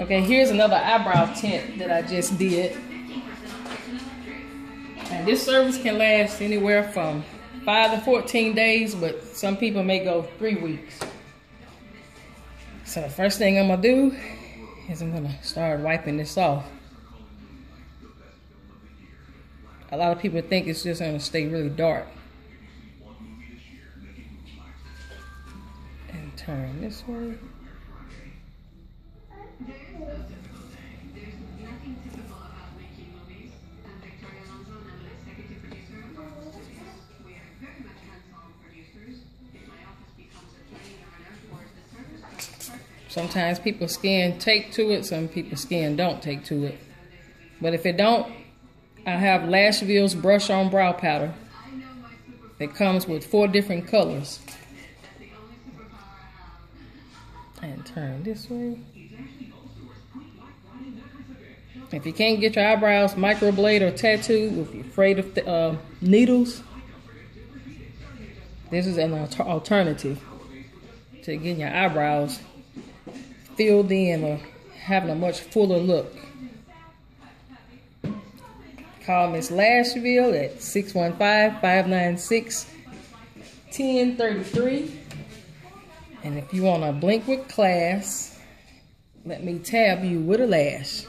Okay, here's another eyebrow tint that I just did. And this service can last anywhere from 5 to 14 days, but some people may go 3 weeks. So the first thing I'm going to do is I'm going to start wiping this off. A lot of people think it's just going to stay really dark. And turn this way. Sometimes people skin take to it, some people skin don't take to it. But if it don't, I have Lashville's Brush On Brow Powder. It comes with four different colors. And turn this way. If you can't get your eyebrows microblade or tattoo, if you're afraid of the, uh, needles, this is an alternative to getting your eyebrows filled in or having a much fuller look. Call Miss Lashville at 615-596-1033. And if you want to blink with class, let me tab you with a lash.